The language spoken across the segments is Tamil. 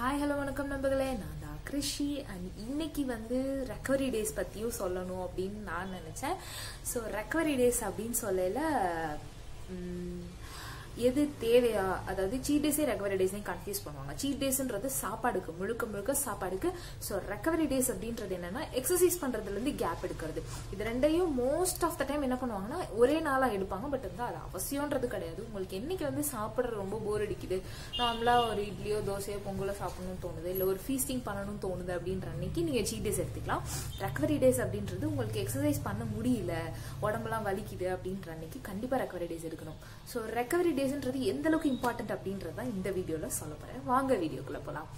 ஹாய் ஹலோ வணக்கம் நண்பர்களே. நான் தான் கிருஷி. அண்ட் இன்னைக்கு வந்து ரெக்கவரி டேஸ் பற்றியும் சொல்லணும் அப்படின்னு நான் நினச்சேன். ஸோ ரெக்கவரி டேஸ் அப்படின்னு சொல்லல எது தேவையா? அதாவது சீட் டேஸே ரெக்கவரி டேஸையும் கன்ஃபியூஸ் பண்ணுவாங்க. சீட் டேஸ்ன்றது சாப்பாடுக்கு முழுக்க முழுக்க சாப்பாடுக்கு. ஸோ ரெக்கவரி டேஸ் அப்படின்றது என்னன்னா எக்ஸசைஸ் பண்றதுலேருந்து கேப் எடுக்கிறது. இது ரெண்டையும் மோஸ்ட் ஆஃப் த டைம் என்ன பண்ணுவாங்கன்னா ஒரே நாளாக எடுப்பாங்க. பட் வந்து அது அவசியம்ன்றது கிடையாது. உங்களுக்கு என்னைக்கு வந்து சாப்பிட்ற ரொம்ப போர் அடிக்குது? நார்மலாக ஒரு இட்லியோ தோசையோ பொங்கலோ சாப்பிடணும்னு தோணுது. இல்லை ஒரு ஃபீஸ்டிங் பண்ணணும்னு தோணுது அப்படின்ற அன்னைக்கு நீங்கள் சீட் டேஸ் எடுத்துக்கலாம். ரெக்கவரி டேஸ் அப்படின்றது உங்களுக்கு எக்ஸசைஸ் பண்ண முடியல. உடம்பெல்லாம் வலிக்குது அப்படின்ற அன்னைக்கு கண்டிப்பாக ரெக்கவரி டேஸ் எடுக்கணும். ஸோ ரெக்கவரி டேஸ் டேஸ்ன்றது எந்த அளவுக்கு இம்பார்ட்டன்ட் அப்படின்றது தான் இந்த வீடியோவில் சொல்ல போகிறேன் வாங்க வீடியோக்குள்ளே போகலாம்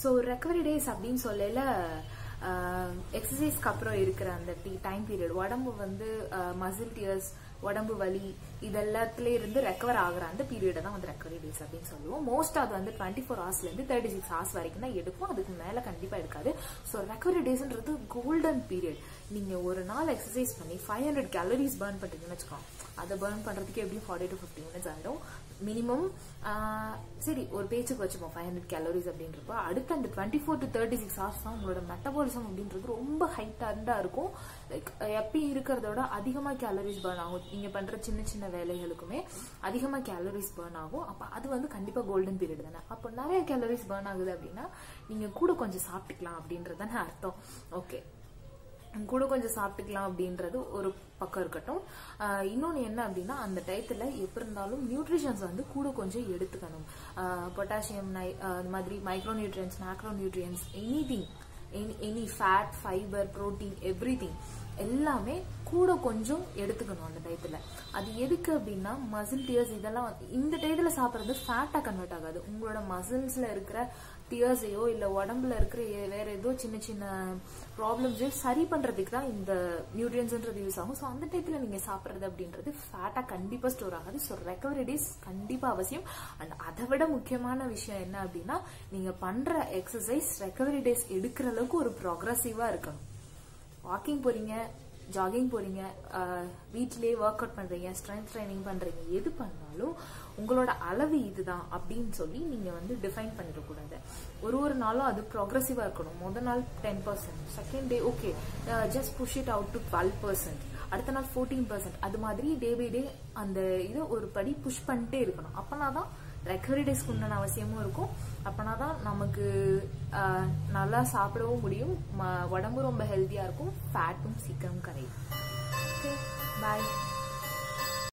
ஸோ ரெக்கவரி டேஸ் அப்படின்னு சொல்லல எக்ஸசைஸ்க்கு அப்புறம் இருக்கிற அந்த டைம் பீரியட் உடம்பு வந்து மசில் டியர்ஸ் உடம்பு வலி இது இருந்து ரெக்கவர் ஆகுற அந்த பீரியடை தான் வந்து ரெக்கவரி டேஸ் அப்படின்னு சொல்லுவோம். மோஸ்ட் அது வந்து டுவெண்ட்டி ஃபோர் ஹவர்ஸ்லேருந்து தேர்ட்டி சிக்ஸ் ஹவர்ஸ் வரைக்கும் தான் எடுக்கும். அதுக்கு மேலே கண்டிப்பாக எடுக்காது. ஸோ ரெக்கவரி டேஸ்ன்றது கோல்டன் பீரியட் நீங்கள் ஒரு நாள் எக்ஸசைஸ் பண்ணி ஃபைவ் ஹண்ட்ரட் கேலரிஸ் பேர்ன் பண்ணுறீங்கன்னு வச்சுக்கோங்க. அதை பேர்ன் பண்ணுறதுக்கு எப்படியும் ஃபார்ட்டி டு ஃபிஃப்டி மினிட்ஸ் ஆகிடும் மினிமம் சரி ஒரு பேச்சுக்கு வச்சுப்போம். ஃபைவ் ஹண்ட்ரட் கேலரிஸ் அப்படின்றப்ப அடுத்த அந்த twenty four to thirty six hours தான் உங்களோட மெட்டபாலிசம் அப்படின்றது ரொம்ப ஹைட்டாக இருக்கும். லைக் எப்பயும் இருக்கிறதோட அதிகமாக கேலரிஸ் பேர்ன் ஆகும். நீங்கள் பண்ணுற சின்ன சின்ன வேலைகளுக்குமே அதிகமாக கேலரிஸ் பேர்ன் ஆகும். அப்போ அது வந்து கண்டிப்பாக கோல்டன் பீரியட் தானே. அப்போ நிறைய கேலரிஸ் பேர்ன் ஆகுது அப்படின்னா நீங்கள் கூட கொஞ்சம் சாப்பிட்டுக்கலாம் அப்படின்றதான அர்த்தம். ஓகே கூட கொஞ்சம் சாப்பிட்டுக்கலாம் அப்படின்றது ஒரு பக்கம் இருக்கட்டும். இன்னொன்று என்ன அப்படின்னா அந்த டயத்தில் எப்படி இருந்தாலும் நியூட்ரிஷன்ஸ் வந்து கூட கொஞ்சம் எடுத்துக்கணும். பொட்டாசியம் நை அது இந்த மாதிரி micro nutrients macro nutrients anything any any fat fibre protein everything எல்லாமே கூட கொஞ்சம் எடுத்துக்கணும் அந்த டயத்துல அது எதுக்கு அப்படின்னா மசில் டியர்ஸ் இதெல்லாம் வந்து- இந்த டயத்துல சாப்பிட்றது ஃபேட்டாக கன்வெர்ட் ஆகாது. உங்களோட மசில்ஸில் இருக்கிற டியர்ஸையோ இல்லை உடம்புல இருக்கிற வேற ஏதோ சின்ன சின்ன ப்ராப்ளம்ஸையோ சரி பண்ணுறதுக்கு தான் இந்த நியூட்ரியன்ஸ்ன்றது யூஸ் ஆகும். ஸோ அந்த டயத்துல நீங்கள் சாப்பிட்றது அப்படின்றது ஃபேட்டாக கண்டிப்பாக ஸ்டோர் ஆகாது. ஸோ ரெக்கவரி டேஸ் கண்டிப்பாக அவசியம். அண்ட் அதை விட முக்கியமான விஷயம் என்ன அப்படின்னா நீங்கள் பண்ணுற எக்ஸசைஸ் ரெக்கவரி டேஸ் எடுக்கிற அளவுக்கு ஒரு ப்ராக்ரஸிவாக இருக்கணும். வாக்கிங் போறீங்க ஜாகிங் போறீங்க வீட்டிலேயே ஒர்க் அவுட் பண்றீங்க ஸ்ட்ரென்த் ட்ரைனிங் பண்றீங்க எது பண்ணாலும் உங்களோட அளவு இதுதான் அப்படின்னு சொல்லி நீங்க வந்து டிஃபைன் பண்ணிடக்கூடாது. ஒரு ஒரு நாளும் அது ப்ரோக்ரஸிவா இருக்கணும். முத நாள் ten percent second day okay just push it out to twelve percent அடுத்த நாள் ஃபோர்டீன் பர்சன்ட் அது மாதிரி டே பை டே அந்த இதை ஒரு படி புஷ் பண்ணிட்டே இருக்கணும். அப்பனாதான் ரெக்கவரி டேஸ்க்கு உண்டான அவசியமும் இருக்கும். அப்போனா தான் நமக்கு நல்லா சாப்பிடவும் முடியும். உடம்பு ரொம்ப ஹெல்த்தியாக இருக்கும். ஃபேட்டும் சீக்கிரம் கரையும். Okay bye